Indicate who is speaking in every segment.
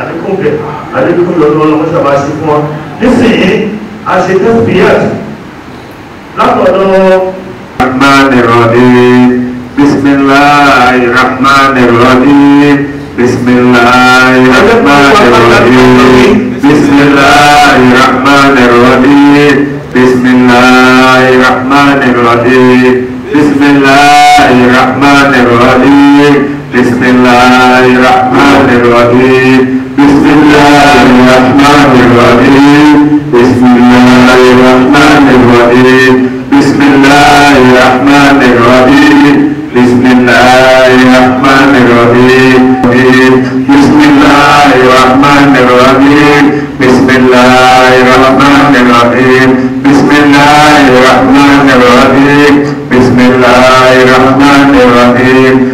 Speaker 1: àlékún bẹ̀ àlékún lọ́dún ọlọ́pọ̀ sábà sí fún wọn nísìnyí a ṣe tẹ́ fìyàt látọ̀dọ̀ rahmanirrahim बिस्मिल्लाहिर्रहमानिर्रहीम बिस्मिल्लाहिर्रहमानिर्रहीम बिस्मिल्लाहिर्रहमानिर्रहीम बिस्मिल्लाहिर्रहमानिर्रहीम बिस्मिल्लाहिर्रहमानिर्रहीम बिस्मिल्लाहिर्रहमानिर्रहीम बिस्मिल्लाहिर्रहमानिर्रहीम बिस्मिल्लाहिर्रहमानिर्रहीम बिस्मिल्लाहिर्रहमानिर्रहीम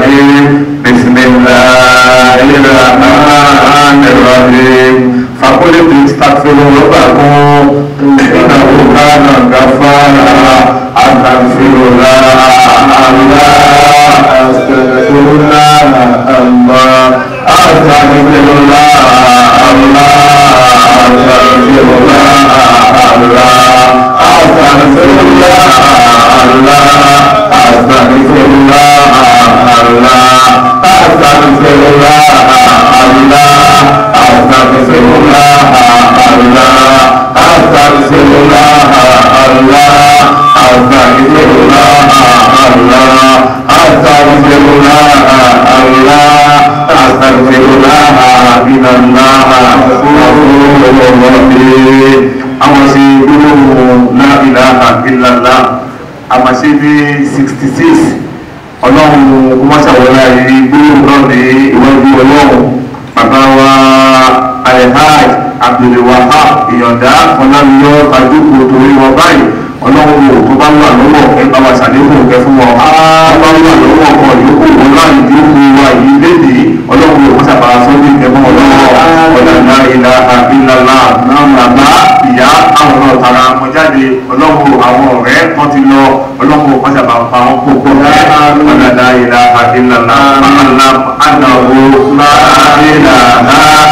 Speaker 2: ọlọ́run kọ́mọ́sàwọlá yìí gbólóhùn náà ní ìwájú ọlọ́run bàbá wa alehaj abdulwahab ìyọ̀dá ọ̀làmíyọ́ tajúkò torí wọn báyìí ọlọ́run mi ò tó bá wà lọ́wọ́ ọ̀fẹ́ bá wa ṣàdéhùn ọ̀fẹ́ fún wọn bá wà lọ́wọ́ ọkọ̀ yòókù wọn láì dé fún wa yìí léde ọlọ́run mi ò kó sàbàrà sọ́dé ẹ̀fọn ọlọ́wọ́ ọ̀làná ìlà àbílàlà bàbá ìyá àwọn ọ̀tara wọn jáde ọlọ́run àwọn ọ̀rẹ́ kan ti lọ ọlọ́run ò kó wọn kó kó ọ̀làná ìlà àbílàlà àlàbò àlàbò àlàbò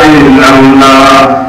Speaker 2: àlàbò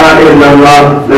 Speaker 2: ilaha illallah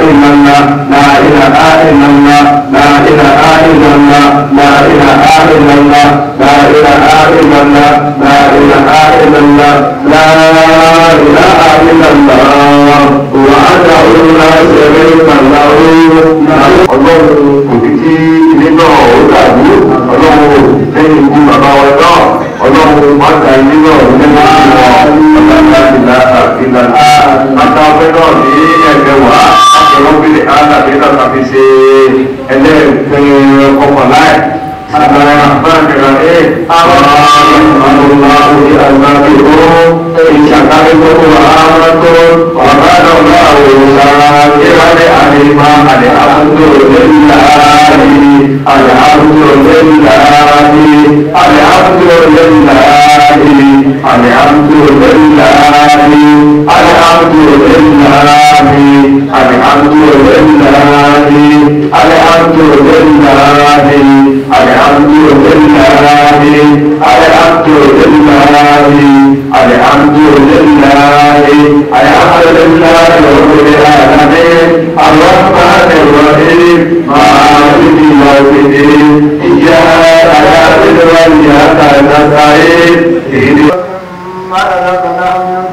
Speaker 2: إلا الله لا إله إلا الله لا إله إلا الله لا إله إلا الله لا إله إلا الله لا إله إلا الله لا إله إلا الله وحده لا شريك له Ọlọ́run kò ní kí ilé náà ó dàbí Ọlọ́run lẹ́yìn ikú bàbá wa náà Ọlọ́run má da ilé náà nínú ìwọ̀n ọ̀gá ìlà àti ìlànà. akáfẹ́ràn ní ẹ̀mẹ́wàá àfẹ́rọ́bìnrin alàdínà tàbí ṣe ẹlẹ́ẹ̀kẹ́ ọkọ̀lá ẹ̀ sàtàrà àbáàkìrà ẹ̀ àwọn ọmọdé àgbàdo ìṣàkárí Allah àmọ́tò ọ̀gáàdọ̀ náà wòlá ìrọ̀lẹ́ àdìmá àdìhàmúdò lẹ́yìnlá ní àdìhàmúdò lẹ́yìnlá ní àdìhàmúdò lẹ́yìnlá ní àdìhàmúdò lẹ́yìnlá ní àdìhàmúdò lẹ́yìnlá ní. الحمد لله الحمد لله الحمد لله الحمد لله الحمد لله الحمد لله الحمد لله رب العالمين الرحمن الرحيم
Speaker 3: مالك يوم الدين إياك نعبد وإياك نستعين اهدنا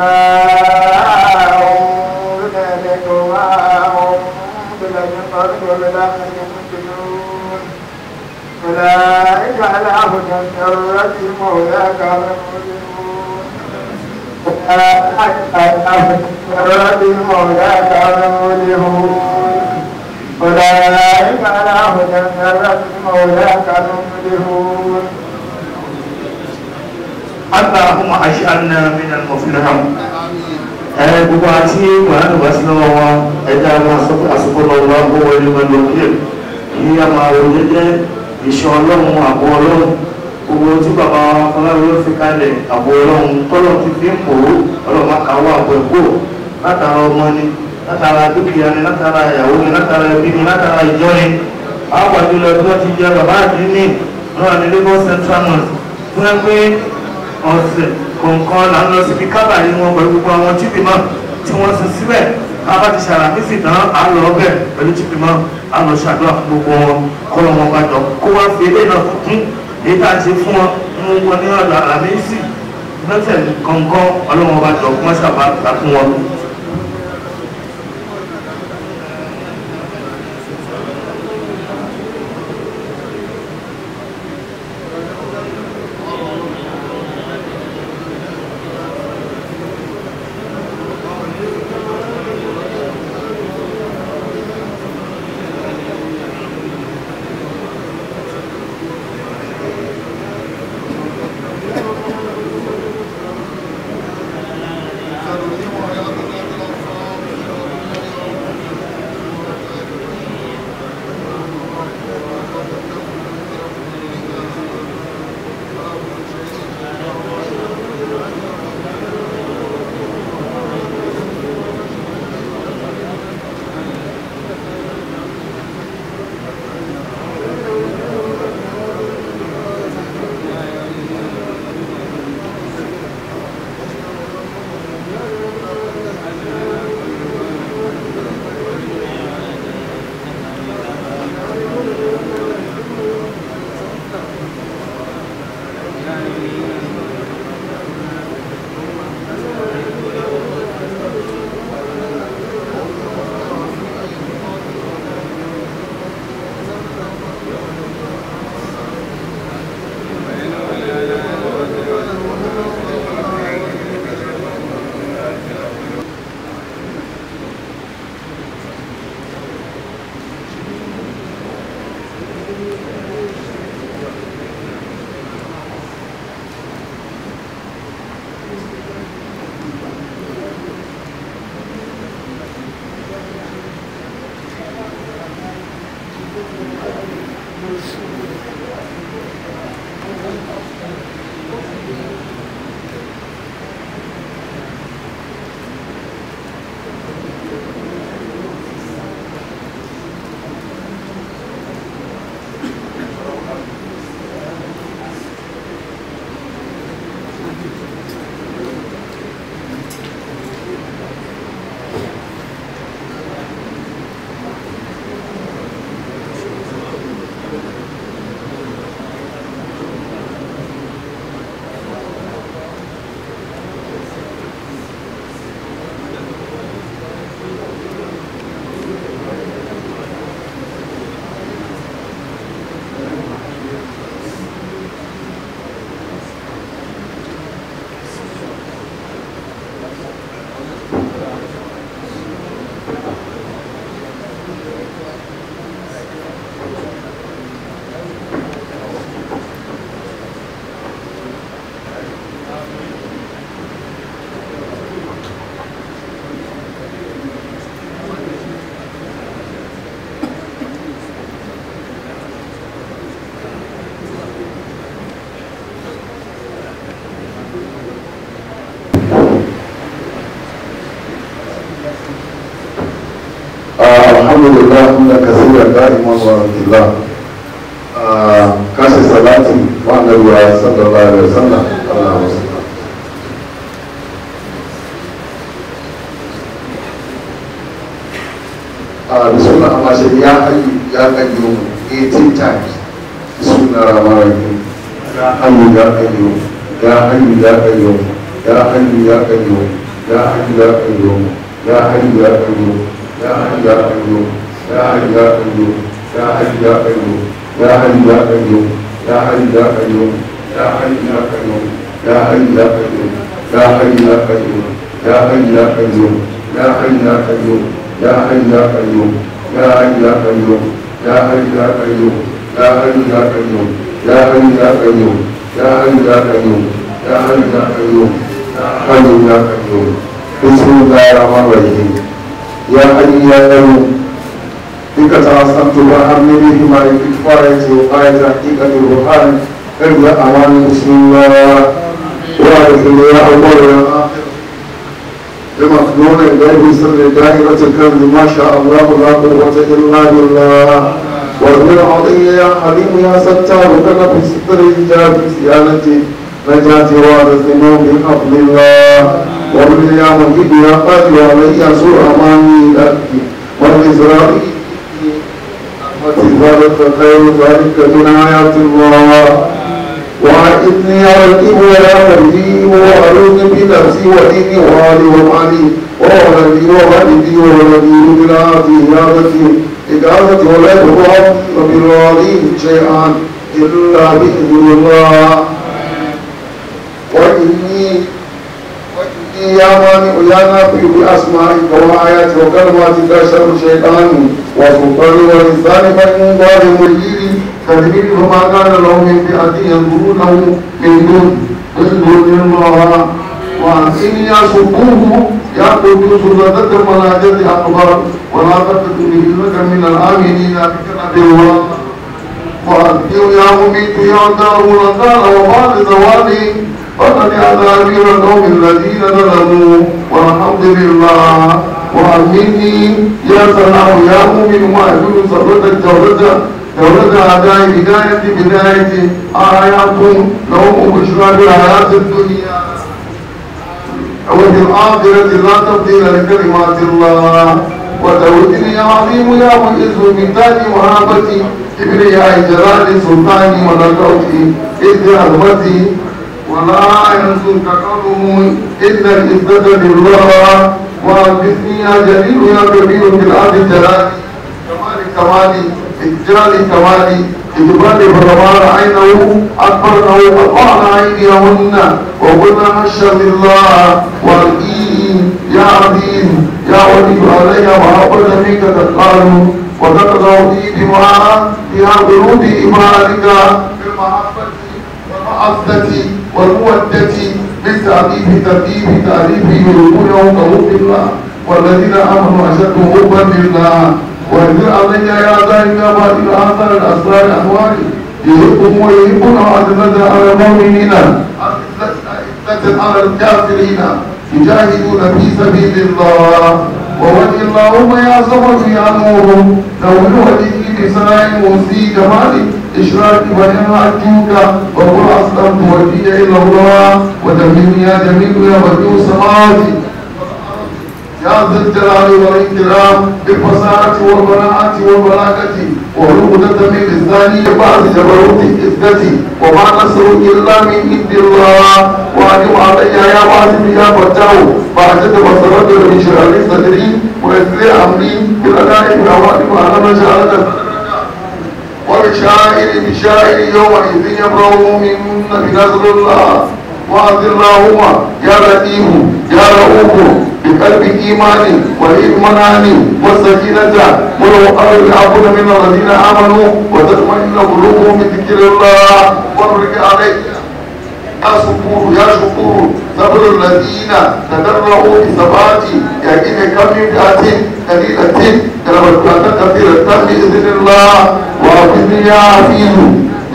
Speaker 4: أولئك على هدى من ربهم وأولئك هم المفلحون
Speaker 3: أولئك على هدى من ربهم وأولئك هم المفلحون
Speaker 1: أولئك على هدى من ربهم وأولئك هم المفلحون aláhùn aṣáná mínà mọ̀fìlhàm ẹ gbogbo àti mọ̀lánù wá sí lọ́wọ́ wọn ẹja máa sọ pé àsopọ̀ lọ́wọ́ wọn kó wọlé wọn lọ kí èyí a máa rò dédé ìṣọ́ ọlọ́run gbogbo tí bàbá ọlọ́run fi kalẹ̀ àbọ̀ ọlọ́run tọ́lọ̀ ti fi ń pò ó ọlọ́run akáwọ́ àbọ̀ ẹ̀kọ́ látara ọmọ ni látara dúkìá ni látara ìyàwó ni látara ẹbí ni látara ìjọ ni àwọn àjọyọ̀ tí wọ́n ti jẹ bàbá àdínní wọn ní Lagos Central Mosque fún ẹgbẹ́ ọ̀sẹ̀ kọ̀ọ̀kan là ń lọ síbi kábàrí wọn pẹ̀lú gbogbo àwọn chipimọ́ tí wọ́n sin síbẹ̀ bá ti ṣàlàyé sí tán á lọ ọbẹ̀ pẹ̀lú chipimọ́ á lọ ṣàdúrà fún gbogbo wọn kọ́ lọ́wọ́ bá jọ kó wá fi ilé náà kún èyí tá a ṣe fún wọn mú wọn ní ọ̀là àmì sí lọ́sẹ̀ kọ̀ọ̀kan ọlọ́wọ́ bá kó wọ́n ṣàbá
Speaker 3: wasuwa a ah, kashe salati wanda ruwa sabon bayan sanda ala suna amashe يا حي يا قيوم يا حي يا قيوم يا حي يا قيوم يا حي يا قيوم يا حي يا قيوم يا حي يا قيوم يا حي يا قيوم يا حي يا قيوم يا حي يا قيوم يا حي يا قيوم يا حي يا قيوم يا حي يا قيوم يا حي يا قيوم يا حي يا قيوم يا حي يا قيوم يا حي يا قيوم بسم الله الرحمن الرحيم يا حي يا قيوم حقيقة أسلمت وأرني بهما للكفاية وقاية حقيقة الروحان عند أمان المسلمين وأدخل يا أول يا آخر بمخدون إليه سر دائرة الكرم ما شاء الله لا قوة إلا بالله وارضي علي يا حليم يا ستار لك في ستر الجاب سيانتي نجاتي وارث النوم بفضل الله وارضي يا مجيب يا قادر علي سوء أماني لك وارضي زرائي وتجارة خير ذلك من آيات الله وإني أرتب ولا أرجي وأعوذ بنفسي وديني وأهلي ومالي وولدي ووالدي وولدي بلادي إرادتي إجازتي ولا يضرهم وبرادي شيئا إلا بإذن الله وإني وإني يا مانع يا نافع بأسمائك وآياتك وكلماتك شر شيطاني وَسُلْطَانِ وَالْإِسْلَانِ فَإِنْ قَالِ مُلْجِيرِ تَجْمِيرِ فَمَا كَانَ لَوْمِ فِيَاتِ يَنْبُرُونَهُ مِنْ دُنْ بِالْبُرْنِ اللَّهَ وَعَسِنِيَا سُبُّهُ يَعْتُدُّ سُلَّدَتْ مَلَاجَتِ أَقْبَرَ وَلَا تَتُدُّ مِهِلَّكَ مِنَ الْآمِنِينَ بِكَنَدِ وَعَدْتِيُ يَا مُمِيتُ يَعْتَى أُولَ وأمني يا صلاح يا مؤمن ما وأجل صبرت التوبة جورجة أعداء بداية بداية آياتكم لهم بشرى بالحياة الدنيا وفي الآخرة لا تبديل لكلمات الله وتوكلي عظيم يا مجلس من تاج وهابتي كبرياء جلال سلطاني ملكوتي إذ عظمتي ولا ينصرك قوم إلا العزة بالله جميل يا جميل في الأرض جلالي كمال كمالي إجلال كمالي إجبال فضمان عينه أكبرنه عيني عينيهن وقلنا حشا لله والإيه يا عظيم يا ولي علي وأقل منك تقال وقد روضي دماء إلى برود ايمانك بالمحبة والمحبه والمودة بالتعذيب ترتيب تعريفه ركونه كوب الله والذين امنوا اشد حبا لله واذكر علي يا ذلك بعد الاخر الاسرار الاحوال يحبهم ويحبون عزمة على المؤمنين عزمة على الكافرين يجاهدون
Speaker 1: في سبيل الله
Speaker 3: وولي اللهم يا صبري لو نوله لدين سناء وسي جمالك إشراك ونعم عبدك وقل أصدر توجيه إلى الله وتميم يا جميل يا ودي السماوات يا ذا الجلال والإكرام بالبصارة والبراءة والبلاغة وعقدة من لساني بعد جبروت عزتي وما نصر إلا من عند الله وأنعم علي يا واثم يا فتاه بعدت بصرت من شرار صدري ويسري أمري بالأداء والأوامر وعلى ما من شاعر بشاعر يومئذ يبرأ منهن بنذر الله وأذرهما يا لئيم يا رؤوف بقلب إيمان والإيمان والسكينة ولو قالوا العبد من الذين آمنوا وتطمئن قلوبهم بذكر الله والرجع عليه يا شكور صبر الذين تدرعوا بثبات يعني كم من فئة قليلة غلبت فئة كثيرة بإذن الله وأبني يا عزيز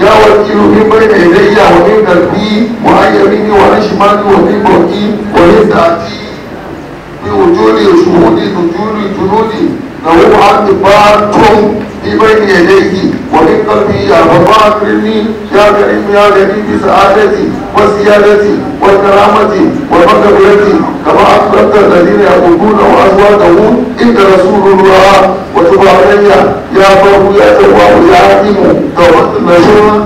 Speaker 3: يا وكيل من بين يدي ومن قلبي وعن يميني وعن شمالي ومن فوقي ومن تحتي بوجودي وشهودي نجولي جنودي نوم عن دبار في بين يديه ومن قلبه اللهم اكرمني يا كريم يا غني بسعادتي وسيادتي وكرامتي والمكبرة كما أكرمت الذين يقولون وأزواجهم إنت رسول الله وتب علي يا بر يا تواب يا حكيم توبة نشوى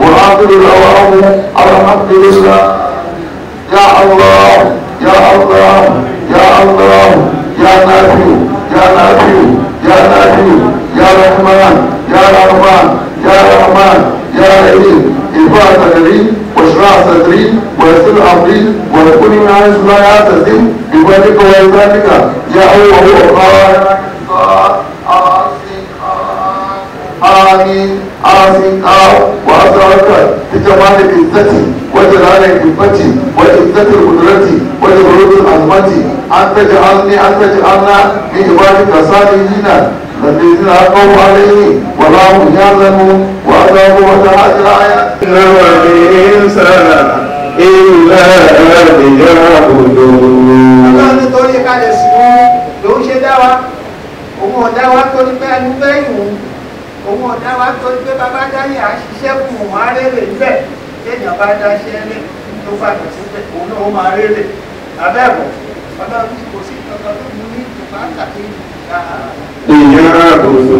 Speaker 3: مناظر الأوام على حق الإسلام يا الله يا الله يا الله يا نبي يا نبي يا نبي يا رحمن يا رحمن يا رحمن يا رحيم ارفع صدري واشرح صدري ويسر امري ويكون من عز لا يعتزم بفضلك وعزتك يا الله آمين آمين آمين آمين الجمال بعزتي وجلال حكمتي وعزة قدرتي وجبروت عظمتي أن تجعلني أن تجعلنا من عبادك صالحين الذين أقوا عليه ولا هم يعلمون وأتاه وتعالى الآيات إن
Speaker 2: الإنسان إلا ليعبدون
Speaker 4: nítorí ká lè sùn ló ń ṣe dá wa òun ọ̀dá wa tó ní pé ẹni fẹ́ ìwọ̀n òun ọ̀dá wa tó gbé bàbá dáyé àṣìṣẹ́ fún òun arére ńlẹ̀ téèyàn bá dáṣẹ́ rẹ̀ tó fàgbà síbẹ̀ òun náà ó máa rérè abẹ́ẹ̀bọ̀
Speaker 2: ọlọ́run kò sí kankan tó mú ní ìjọba àtàkì ìjà. ìyá àbòsò.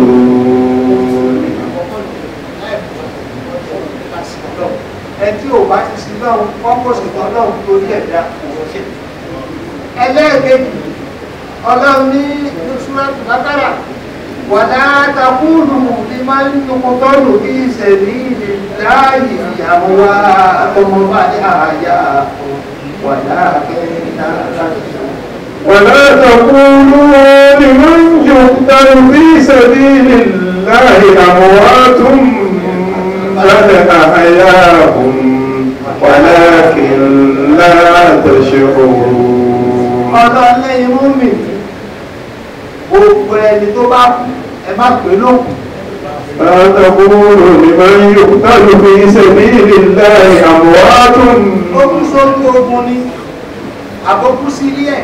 Speaker 4: ẹtí ò bá ti sin lọ́hùn kọ́kọ́sì kan lọ́hùn torí ẹ̀dá òun ṣe. ẹlẹ́ẹ̀kejì ọlọ́run ní ṣúwẹ́tù lágbára ولا تقولوا لمن يقتل في سبيل الله أمواتهم الحياة ولكن
Speaker 2: ولا تقولوا لمن يقتل في سبيل الله أموات بل أحياء ولكن لا تشعرون.
Speaker 4: orúkọ ẹni tó bá kú ẹ má pè é lókun.
Speaker 2: Àtàkùnrin ni máa ń yọ táàlù fi iṣẹ́ ní ìlú láì àmúwádùn.
Speaker 4: Ó kú sórí ogun ni, àbókú sílé ẹ̀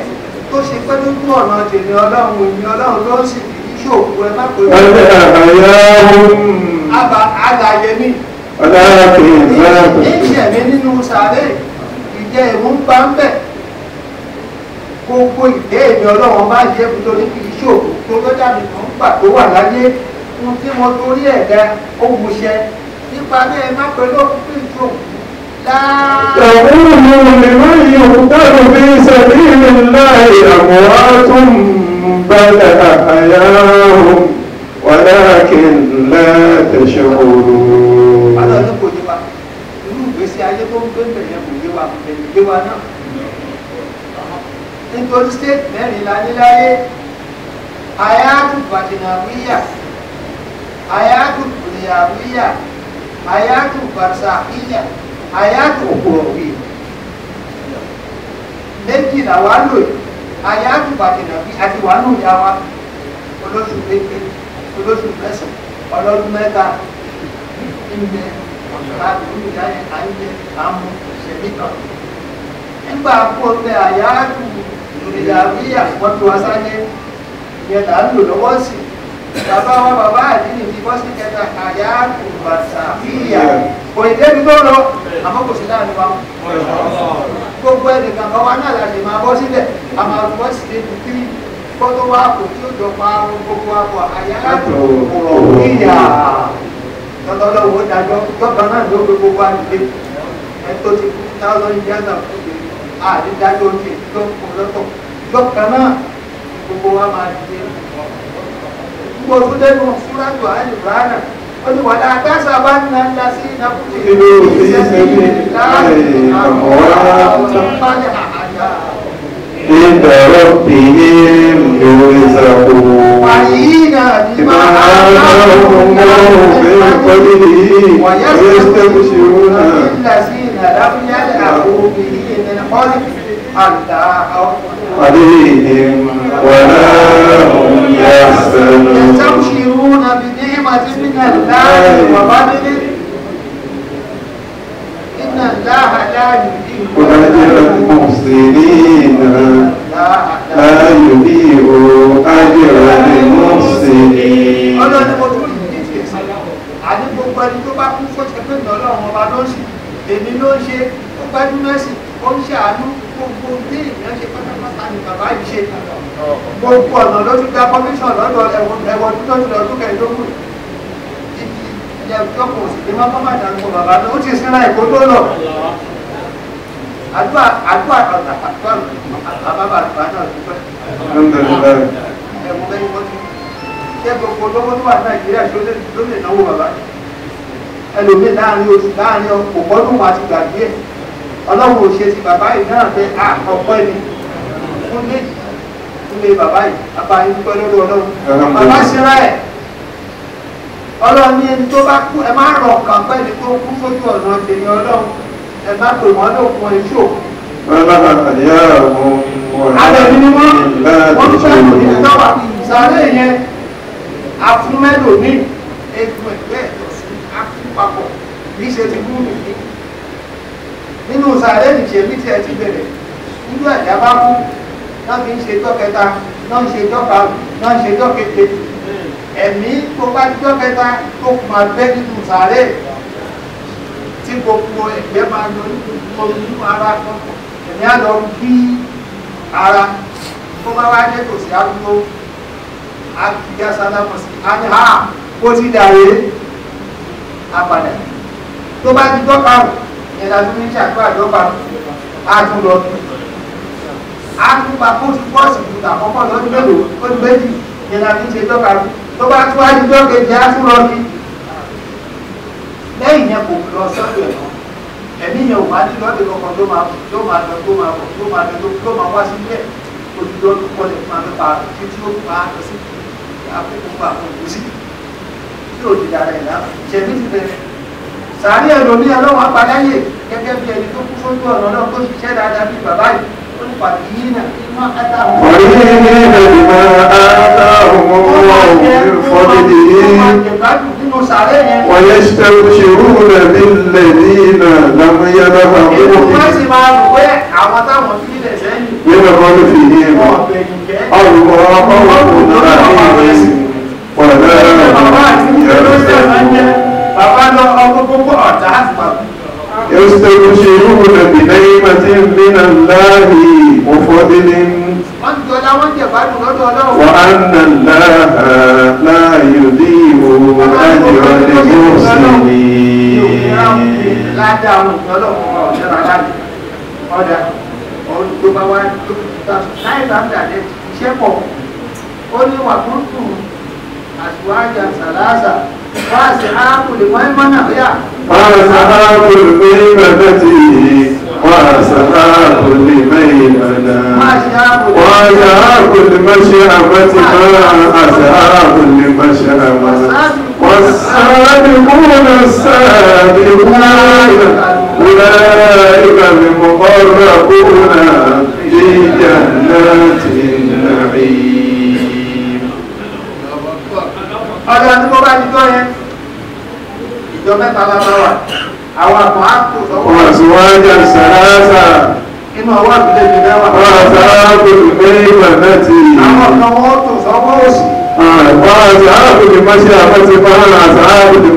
Speaker 4: tó ṣe pé lójú ọ̀nà tèmi ọlọ́run ni ọlọ́run ló ń sì fi ṣòkú ẹ má pè é. Ẹ̀jẹ̀ àyà ọ̀hún. Àbá àgàyè mi. Ọlá
Speaker 2: kìí bá a.
Speaker 4: Ìṣẹ̀mí nínú sàárè, ìjẹ́ ìmú ń bẹ̀ gbogbo ìbéèrè ọlọ́run bá jẹ́ nítorí kì í ṣòro tó tó dàbí kan gbà tó wà láyé ohun tí mo torí ẹ̀dá ó wuṣẹ nípa bẹ́ẹ̀ má pẹ̀lú òkúkú ìjọ Tàbúrò
Speaker 2: ni olè máa yí òkútàrò bí sẹ̀bí ilẹ̀ láì àmọ́wá tó ń bàdà àyà ohun wà láàkì ńlá tẹ̀ṣẹ̀ òru. Bàtà ní kò yé
Speaker 4: wa, irú ìgbésí ayé tó ń gbé bẹ̀rẹ̀ kò yé wa, kò yé wa náà nítorí state mẹ́rin la ní láyé ayatu badinawiya ayatu buniyawiya ayatu barsakiya ayatu okorowiya méjì làwa lò yìí ayatu badinawiya àti wàá lò yá wa olóṣù pépé olóṣù mẹ́sàn-án ọlọ́dún mẹ́ta ìgbẹ́ láti ní ìyá yẹn à ń jẹ àmú ìṣẹ̀lẹ̀ kan nígbà kó o bẹ ìlàwíyà wọ́n fi wá sáyé ìyẹn là ń lò lọ́wọ́ sí bàbá wa bàbá àdínì ti bọ́ sí kẹta àyà àkùnbàtà fíyà kò ì débi tó lọ àmọ́ kò sí láàrin wa gbogbo ẹnìkan kan wa náà láti máa bọ́ sílẹ̀ a máa bọ́ sí débi tírì kó tó wá kò tí ó jọ pa ohun gbogbo àpò àyà àkùnbàtà fíyà lọ́dọ́lọ́wọ́ dájọ́ jọ́kan náà ló gbogbo wa nílé ẹ tó ti kú thousand years ago. Ah, dia jadul ni lọ́kàn náà gbogbo wa kerana di ní gbogbo tó dẹ́nu fúlàtò surat tu ní berana àgbàsà ada ń nan la sí iná kúrò ìlú ìṣẹ́lẹ̀ láàrin àwọn ọ̀rọ̀
Speaker 2: Ìbẹ̀rẹ̀ bí i lórí
Speaker 4: di لم يلحقوا به من خلق حتى قليل
Speaker 2: ولا هم يحسنون
Speaker 4: يستبشرون بنعمة من الله وفضل
Speaker 2: إن الله لا يضيع أجر المحسنين
Speaker 4: لا
Speaker 2: يضيع أجر المحسنين. ọlọ́run ni
Speaker 4: mo tún yìí ní ìfẹ̀sẹ̀ àdìgbò pẹ̀lú tó bá kú fọ́ṣẹ́ pé ìnáwó ọlọ́run èmi ló ń ṣe ó gbájú mẹ́sìn ó ń ṣe àánú gbogbo bí èèyàn ṣe pátápátá ni bàbá yìí ṣe gbogbo ọ̀nà ló ti gba commission lọ́dọ̀ ẹ̀wọ̀n tó ti lọ́dún kẹẹ̀ẹ́dógún ibi ẹ̀ẹ́dọ́kùn òsì pé mọ́kọ́ má dárúkọ bàbá ló ti sínú ẹ̀kọ́ tó lọ àdúrà àdúrà àgbà àdúrà àbábà àgbà náà dúpẹ́ ẹ̀wọ̀n bẹ́ẹ̀ ni wọ́n ti ṣé gbogbo olówó tó wà Nàìjíríà ló lè náwó bàbá yìí ẹlòmíì láàrin oṣù láàrin ògbọ́dún àti gbàgbé ẹ̀ ọlọ́run òṣè ti bàbá yìí náà fẹ́ àkọ́kọ́ ẹni fún lé ilé bàbá yìí bàbá yìí dúpẹ́ lórí ọlọ́run bàbá síra ẹ̀ ọlọ́run ní ẹni tó bá kú ẹ má rọ̀ kàn pẹ́ ní kó kú sójú ọ̀nà tèmi ọlọ́run ẹ má pè wọ́n lókun ẹ̀ tí ò. ni wọ́n wọ́n ń fẹ́ ìdílé náà wà ìsàlẹ̀ yẹn afúnmẹ́lòmíì ẹgbẹ̀gbẹ̀ papọ̀ kì í ṣe ti kú nìyí nínú sàárẹ̀ nìṣẹ́ bí tiẹ̀ ti bẹ̀rẹ̀ nígbà àjà bá kú náà fi ń ṣe jọ́ kẹta náà ń ṣe jọ́ karùn náà ń ṣe jọ́ kété ẹ̀mí tó bá jọ́ kẹta tó máa bẹ́ nínú sàárẹ̀ tí gbogbo ẹ̀gbẹ́ máa lọ nínú ara ẹ̀mí á lọ bí ara tó bá wá jẹ́ tòsí arúgbó á ti já á ní ha bó ti dà apàdà tó bá ti dọ́kà rù ẹ̀dá tó ní ṣàdúrà dọ́kà rù á tún lọ á tún pa kó ti pọ́ọ̀sì ju àkọ́kọ́ lọ́dún mélòó ó ti méjì ẹ̀dá tó ń ṣe dọ́kà rù tó bá tún wájú dọ́kà jẹ́ á tún lọ sí lẹ́yìn yẹn kò lọ sọ́dọ̀ ẹ̀ náà ẹ̀mí yẹn ò bá ní lọ́dọ̀ kankan tó máa tó máa lọ tó máa bọ̀ tó máa lọ tó máa wá sí ilé olùdókòwò lè máa lọ pa títí ó pa àtọ́sí àkókò pa àkókò sí tí ò dìdà rẹ̀ náà ṣẹ̀mí ti bẹ̀rẹ̀ sàárì ẹ̀lòmí ọlọ́wọ́ apaláyè gẹ́gẹ́ bí ẹni tó kú sójú ọ̀nà náà tó ṣiṣẹ́ dáadáa bíi bàbá yìí ó ní pàdé yìí náà kí má kátà wọn. orí ilé ìgbà àtà ọmọ ọmọ ìfọdìdì yìí
Speaker 2: wọ́yẹ ṣẹ́wọ́ṣẹ́wọ́ rẹ̀ nílẹ̀ ní ìnà lámúyálá àbúrò
Speaker 3: yìí. èmi
Speaker 4: wọ́n sì máa rò pé àwọn táwọn fi ilẹ̀ sẹ́yìn.
Speaker 2: bí wọ́n bá fi ní
Speaker 3: ìmọ̀
Speaker 4: ọ̀rùn ọ̀rùn
Speaker 2: ọ̀rùn ọ̀rùn ọ̀rùn ọ̀rùn ọ̀rùn ọ̀rùn ọ̀rùn من الله وفضل وأن الله لا يضيع أجر المحسنين
Speaker 4: ọ̀dà ọ̀hún tó bá wá tó ta láì bá dàdé iṣẹ́ pọ̀ ó ní wà kúrúkù àṣùwájà sàlásà wá sí áàpù lè wáyé mọ́nà ó yà. wá sí áàpù lè wáyé mọ́nà tí وسماء كل
Speaker 2: ميمنة وأزهى كل مشأمة ما أزهى كل مشأمة والسابقون السابقون أولئك المقربون في جنات النعيم
Speaker 4: ọ̀dọ̀ tí mo bá ti tọ́ yẹn ìjọ àwọn àtọ̀ ápù lọ́wọ́. wọ́n sì wá jà sàrásà. inú ọwọ́ àbílẹ̀ mi náà wà. wọ́n sàrá kò sì pé ìgbà náà ti. àwọn kan wọ́n tò sọ́wọ́ òsì. wọ́n sàrá kò sì máa
Speaker 2: ṣe àwọn ti bá wọn sàrá kò sì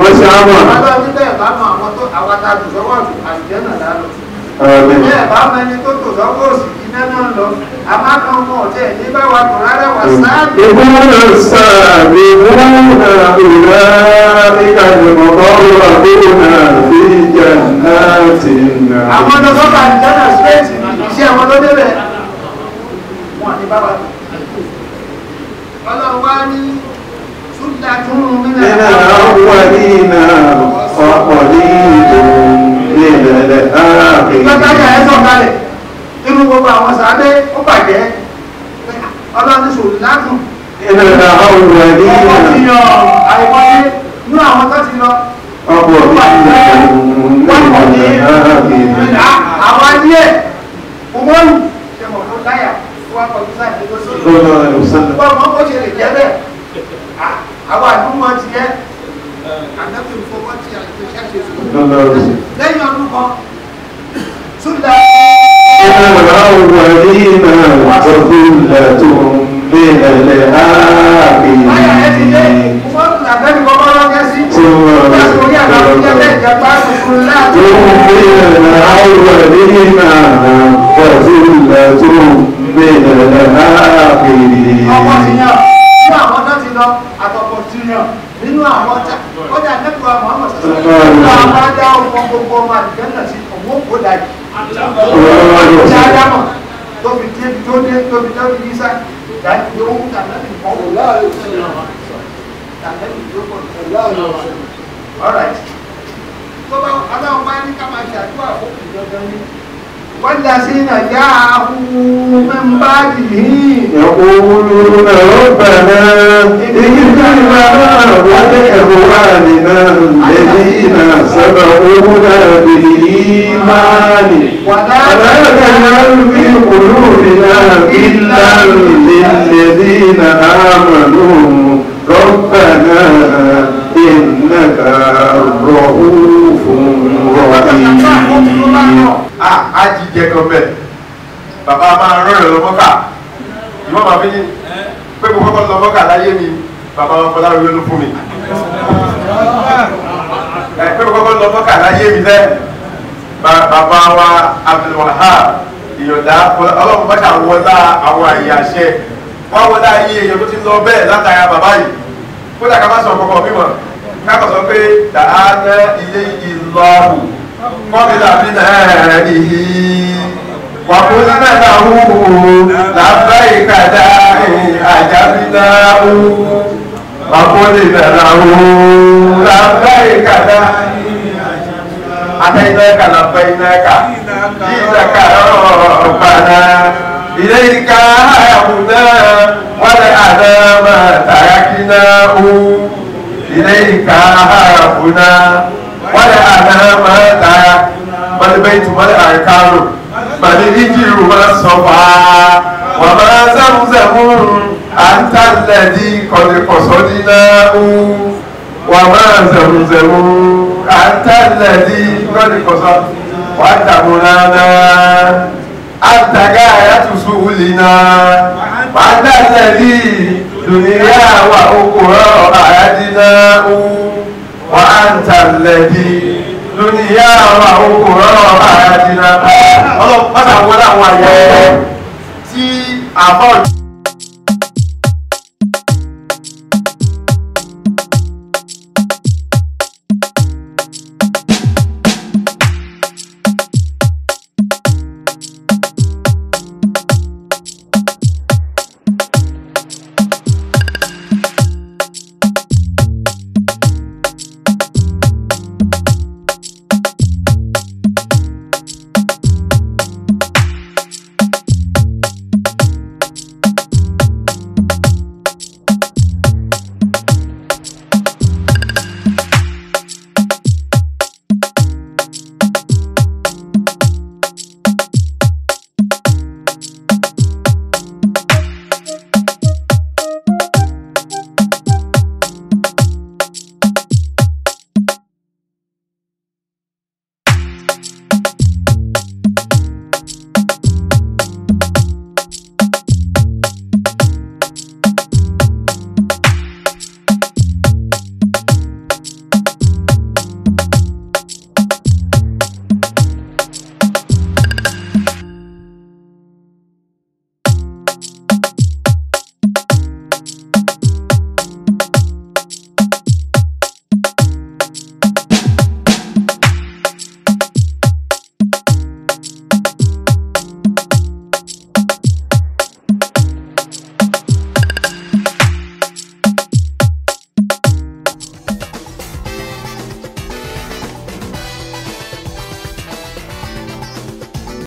Speaker 2: máa ṣe àwọn. bàbá
Speaker 4: mi bẹ́ẹ̀ bá mọ àwọn tó àwọn ta tò sọ́wọ́ àti àjẹ́ náà lálọ́. bẹ́ẹ̀ bá mọ Ìgbóhùn sàbí wọ́n náà
Speaker 2: ìrà ìkàlẹ̀ mọ̀kọ́ àbúrò náà fi ìjà náà ti nà. Àwọn ọ̀dọ́
Speaker 4: sọ́kà ìjánà sílẹ̀tì ṣe àwọn tó débẹ̀. Wọ́n ní bàbá. Ọlọ́run wá ní Súdà tún mí náà. Nínú àwọn wà ní iná ọ̀pọ̀ ní ìdòwò ní ìrẹ̀lẹ̀ ààrẹ. Lọ́tàjà ẹ̀ sọ̀kalẹ̀ inú gbogbo àwọn sàábé ó bàjẹ́ ọlọ́run sòrò lákùn
Speaker 2: ìrìnà àwọn ìrìnà ẹ̀kọ́ ti yọ
Speaker 4: àìkọ́lé ní àwọn tó ti lọ ọ̀pọ̀ ìrìnà ìrìnà àwọn ayé òmòrù ṣẹmọ̀ fún láyà fún akọ̀tún sáà
Speaker 2: lẹ́yìn ọdún kan súnlẹ̀ الأولين وثلة من الآخرين
Speaker 4: ثم من الأولين وثلة من الآخرين nínú àwọn ọjà ọjà nípa àwọn ọmọ ọmọ ọmọ ọmọ ọmọ ọmọ ọmọ àdìgẹ́ náà ti ọmọ òkú dájú ọ̀rọ̀ ṣáájámọ̀ tó fi dé tó dé tó fi dé ní sá ìdájú tó ń tàbí ìfọwọ́ láàrin tàbí ìjókòó láàrin ọ̀rọ̀ tó bá adáwọn bá ní ká máa ṣàdúrà fún ìjọba ní. والذين جاءوا من بعدهم يقولون ربنا اغفر لنا ولإخواننا الذين سبقونا بالإيمان ولا تجعل
Speaker 2: في قلوبنا إلا للذين آمنوا ربنا إنك رؤوف رحيم á ah, jíjẹ kan bẹ́ẹ̀ bàbá máa rán ìrìn lọ́mọ́kà ìwọ́n máa fi pé mo kọ́kọ́ lọ́mọ́kà láyé mi bàbá wọn fọlá rẹ ló fún mi ẹ pé mo kọ́kọ́ lọ́mọ́kà láyé mi lẹ́ bàbá wa Abdulwahab ìyọ̀dá ọlọ́run bá ṣàwọlá àwọn àyè àṣẹ wọ́n wọlá ayé èèyàn tó ti lọ bẹ́ẹ̀ látara bàbá yìí kódà ká má sọ kọ̀ọ̀kan mímọ̀ ká kọ̀ sọ pé dàá ná ilé ìlọ́ọ̀hùn kọ́mílà fi náà ìhì wàkúnná làwùú làbáyìíká dáhìn àjábínáwù wàkúnná làwùú làbáyìíká dáhìn àjábínáwù làbáyìíká jíjàká ọ̀bàná ìlẹ́yìnká àyàkúná wọlé àdámà tàyàkínáwù ìlẹ́yìnká àyàkúná wala ana mata bal baitu mal arkaru bal ijiru ma safa wa ma zamzamu anta alladhi qad qasadnahu wa ma zamzamu anta alladhi qad qasadnahu wa anta mulana anta gayatu suulina wa anta alladhi dunya wa ukhra ayadnahu wà á ń tàlẹ́dì lórí ìyá àwọn àwòkò rọ́rọ̀ àyájìnà ọlọ́pàá àwọn àwọn àyẹ̀ tí àbọ̀.